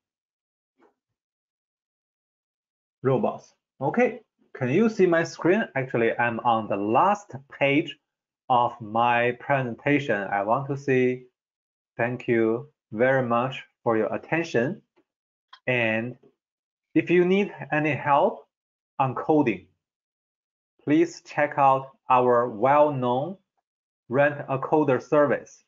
Speaker 3: robots. Okay, can you see my screen? Actually, I'm on the last page of my presentation. I want to say thank you very much for your attention. And if you need any help on coding, please check out our well-known rent a coder service.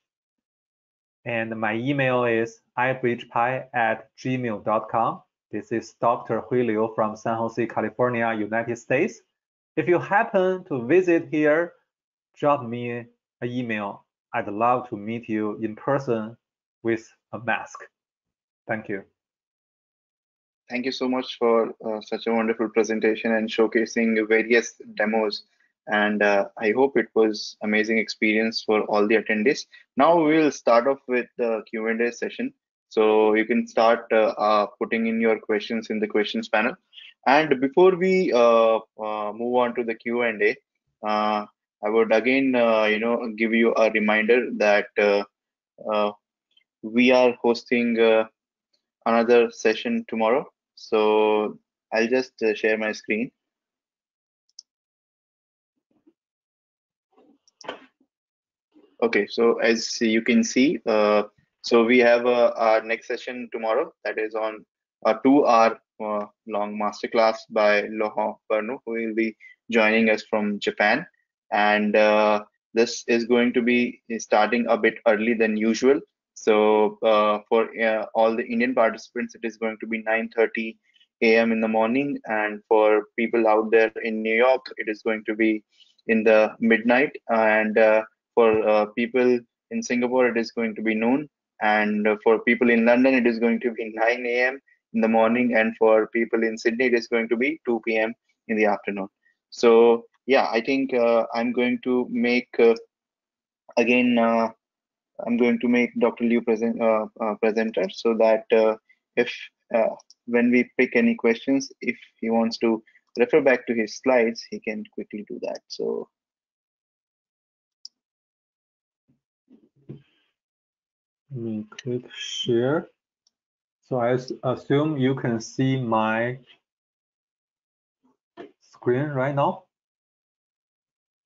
Speaker 3: And my email is ibridgepy at gmail.com. This is Dr. Hui Liu from San Jose, California, United States. If you happen to visit here, drop me an email. I'd love to meet you in person with a mask. Thank you.
Speaker 2: Thank you so much for uh, such a wonderful presentation and showcasing various demos. And uh, I hope it was amazing experience for all the attendees. Now we will start off with the Q&A session. So you can start uh, uh, putting in your questions in the questions panel. And before we uh, move on to the Q and A, uh, I would again, you know, give you a reminder that we are hosting another session tomorrow. So I'll just uh, share my screen. Okay, so as you can see, uh, so we have uh, our next session tomorrow that is on a two-hour uh, long masterclass by Laurent Bernut, who will be joining us from Japan. And uh, this is going to be starting a bit early than usual. So uh, for uh, all the Indian participants, it is going to be 9:30 a.m. in the morning, and for people out there in New York, it is going to be in the midnight. And uh, for uh, people in Singapore, it is going to be noon, and for people in London, it is going to be 9 a.m. in the morning, and for people in Sydney, it is going to be 2 p.m. in the afternoon. So yeah, I think uh, I'm going to make uh, again. Uh, I'm going to make Dr. Liu present uh, uh, presenter so that uh, if when we pick any questions, if he wants to refer back to his slides, he can quickly do that. So
Speaker 3: Let me click share. So I assume you can see my screen right now.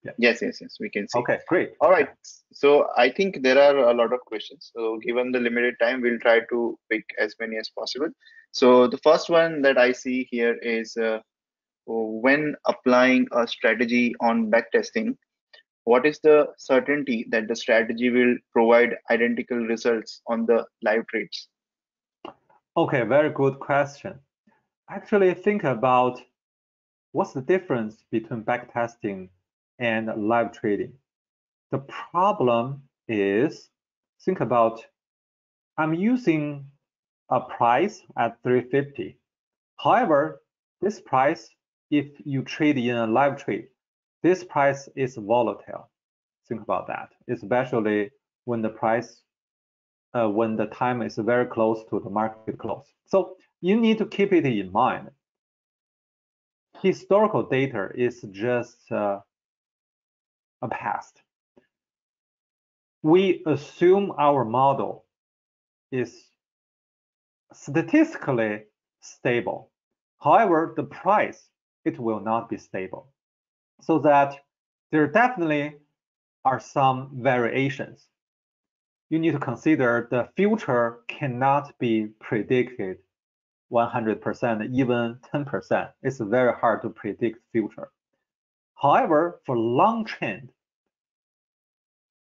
Speaker 2: Yeah. Yes, yes, yes, we can see.
Speaker 3: Okay, great.
Speaker 2: All right. So I think there are a lot of questions. So given the limited time, we'll try to pick as many as possible. So the first one that I see here is uh, when applying a strategy on backtesting, what is the certainty that the strategy will provide identical results on the live trades?
Speaker 3: Okay, very good question. Actually, think about what's the difference between backtesting and live trading. The problem is, think about, I'm using a price at 350. However, this price, if you trade in a live trade, this price is volatile. Think about that, especially when the price, uh, when the time is very close to the market close. So you need to keep it in mind. Historical data is just uh, a past. We assume our model is statistically stable. However, the price, it will not be stable. So that there definitely are some variations. You need to consider the future cannot be predicted 100%, even 10%. It's very hard to predict future. However, for long trend,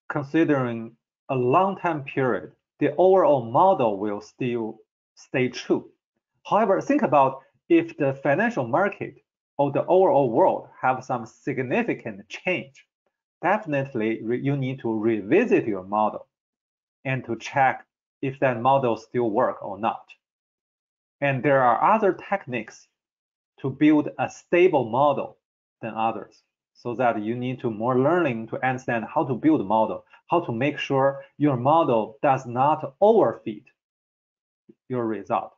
Speaker 3: considering a long time period, the overall model will still stay true. However, think about if the financial market or the overall world have some significant change, definitely you need to revisit your model and to check if that model still work or not. And there are other techniques to build a stable model than others so that you need to more learning to understand how to build a model, how to make sure your model does not overfit your result.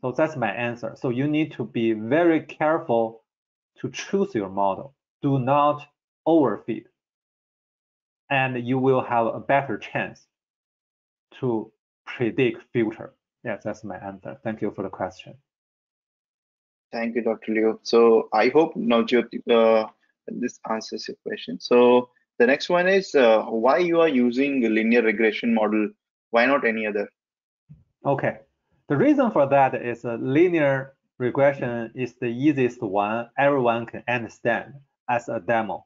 Speaker 3: So that's my answer. So you need to be very careful to choose your model. Do not overfit. And you will have a better chance to predict future. Yes, that's my answer. Thank you for the question.
Speaker 2: Thank you, Dr. Liu. So I hope Navjot, uh, this answers your question. So the next one is uh, why you are using linear regression model? Why not any other?
Speaker 3: Okay, the reason for that is a linear regression is the easiest one everyone can understand as a demo.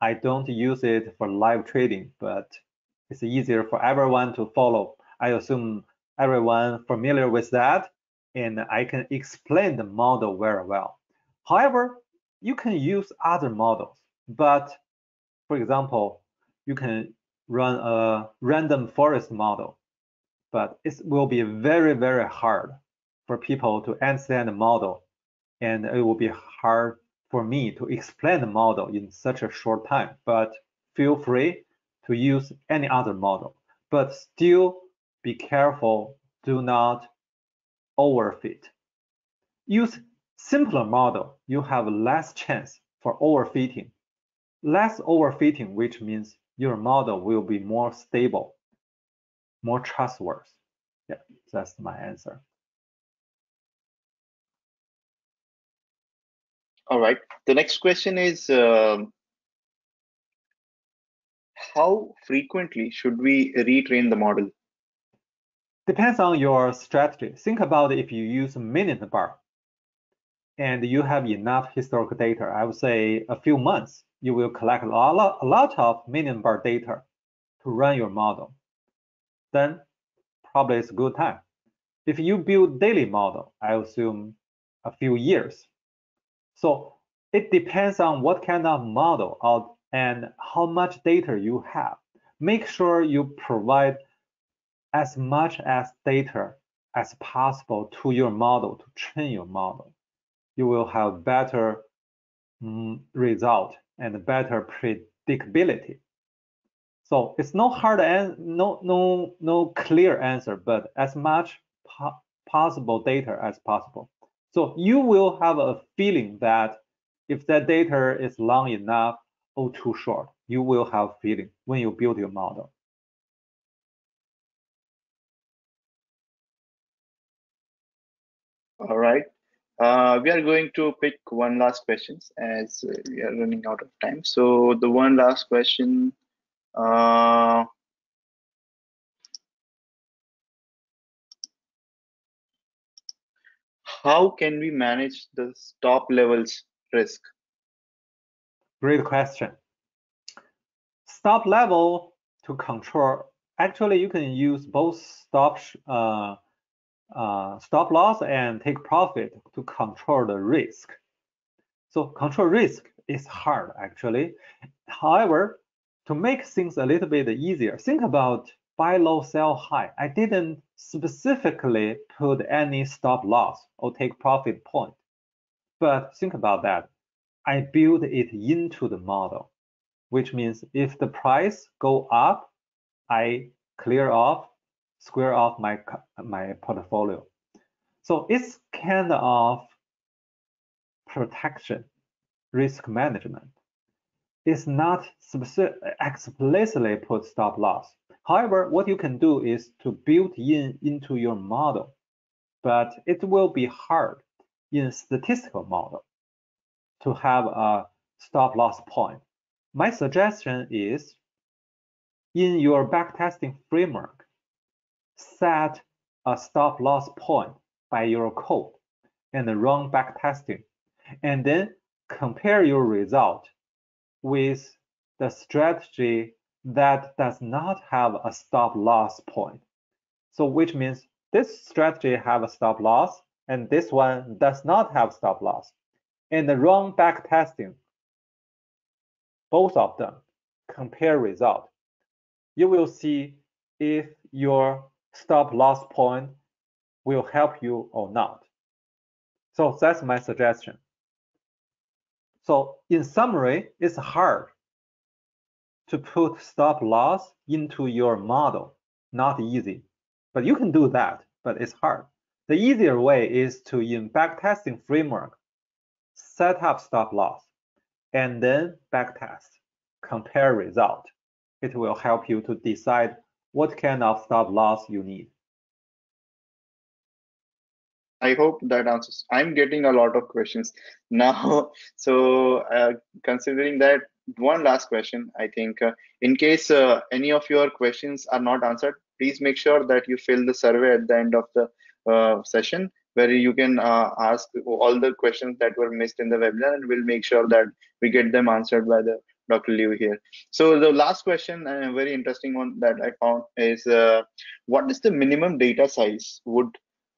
Speaker 3: I don't use it for live trading, but it's easier for everyone to follow. I assume everyone familiar with that, and I can explain the model very well. However, you can use other models, but for example, you can run a random forest model, but it will be very, very hard for people to understand the model, and it will be hard for me to explain the model in such a short time, but feel free to use any other model, but still be careful, do not overfit. Use simpler model, you have less chance for overfitting. Less overfitting, which means your model will be more stable, more trustworthy. Yeah, that's my answer.
Speaker 2: All right. The next question is, um, how frequently should we retrain the model?
Speaker 3: Depends on your strategy. Think about if you use minute bar and you have enough historical data, I would say a few months, you will collect a lot, a lot of minute bar data to run your model. Then probably it's a good time. If you build daily model, I assume a few years so it depends on what kind of model and how much data you have. Make sure you provide as much as data as possible to your model to train your model. You will have better mm, result and better predictability. So it's no hard and no no no clear answer, but as much po possible data as possible. So you will have a feeling that if that data is long enough or too short, you will have feeling when you build your model.
Speaker 2: All right. Uh, we are going to pick one last question as we are running out of time. So the one last question. Uh, how can we manage the stop levels risk?
Speaker 3: Great question. Stop level to control. Actually, you can use both stop uh, uh, stop loss and take profit to control the risk. So control risk is hard actually. However, to make things a little bit easier, think about buy low, sell high. I didn't specifically put any stop loss or take profit point. But think about that. I build it into the model, which means if the price go up, I clear off, square off my, my portfolio. So it's kind of protection, risk management. It's not explicitly put stop loss. However, what you can do is to build in into your model, but it will be hard in statistical model to have a stop loss point. My suggestion is in your backtesting framework, set a stop loss point by your code and run backtesting, and then compare your result with the strategy that does not have a stop loss point. So which means this strategy have a stop loss and this one does not have stop loss. And the run back testing, both of them, compare result. You will see if your stop loss point will help you or not. So that's my suggestion. So in summary, it's hard to put stop loss into your model. Not easy, but you can do that, but it's hard. The easier way is to in backtesting framework, set up stop loss and then backtest, compare result. It will help you to decide what kind of stop loss you need.
Speaker 2: I hope that answers. I'm getting a lot of questions now. So uh, considering that, one last question. I think uh, in case uh, any of your questions are not answered, please make sure that you fill the survey at the end of the uh, session where you can uh, ask all the questions that were missed in the webinar and we'll make sure that we get them answered by the Dr. Liu here. So the last question and a very interesting one that I found is uh, what is the minimum data size would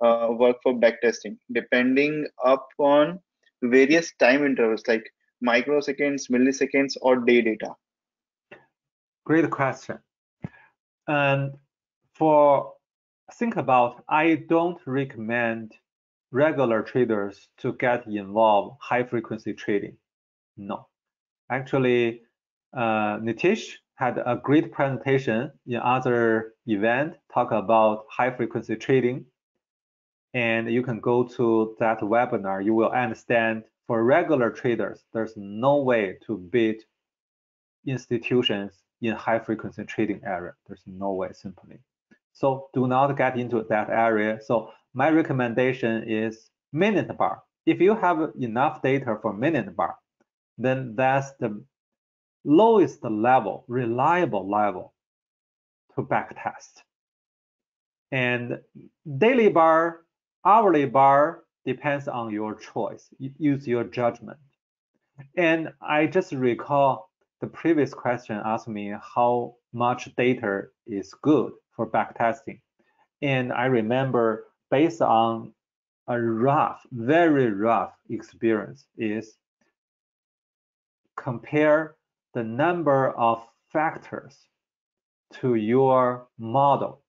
Speaker 2: uh, work for backtesting depending upon various time intervals like microseconds, milliseconds, or day data?
Speaker 3: Great question. And for think about, I don't recommend regular traders to get involved high frequency trading. No, actually, uh, Nitesh had a great presentation in other event talk about high frequency trading. and you can go to that webinar, you will understand for regular traders, there's no way to beat institutions in high frequency trading area. There's no way simply. So do not get into that area. So my recommendation is minute bar. If you have enough data for minute bar, then that's the lowest level, reliable level to backtest. And daily bar, hourly bar depends on your choice. Use your judgment. And I just recall the previous question asked me how much data is good for backtesting. And I remember based on a rough, very rough experience is compare the number of factors to your model.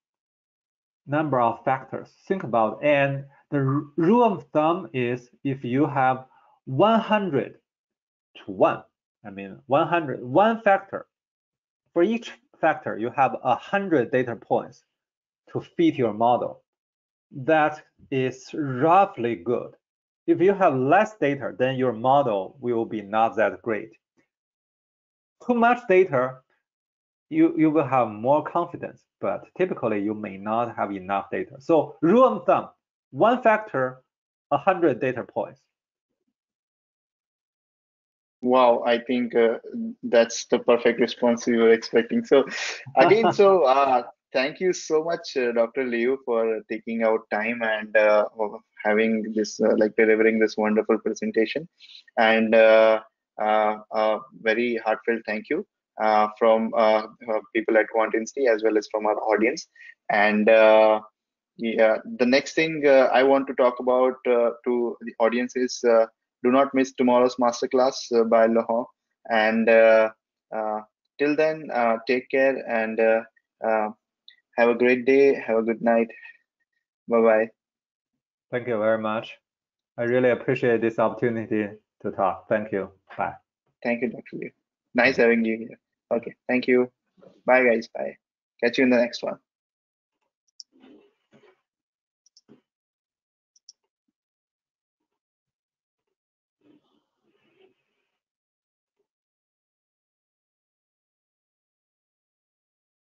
Speaker 3: Number of factors. Think about and the rule of thumb is if you have 100 to 1, I mean 100, one factor. For each factor, you have 100 data points to fit your model. That is roughly good. If you have less data, then your model will be not that great. Too much data, you, you will have more confidence, but typically you may not have enough data. So rule of thumb, one factor, 100 data points.
Speaker 2: Wow, I think uh, that's the perfect response we were expecting. So again, so uh, thank you so much, uh, Dr. Liu, for taking out time and uh, having this, uh, like delivering this wonderful presentation. And uh, very heartfelt thank you uh, from uh, people at QuantInsti as well as from our audience. And uh, yeah, the next thing I want to talk about to the audience is do not miss tomorrow's masterclass uh, by Laurent. And uh, uh, till then, take care and have a great day. Have a good night. Bye bye.
Speaker 3: Thank you very much. I really appreciate this opportunity to talk. Thank you. Bye.
Speaker 2: Thank you, Dr. Liu. Nice having you here. Okay. Thank you. Bye, guys. Bye. Catch you in the next one.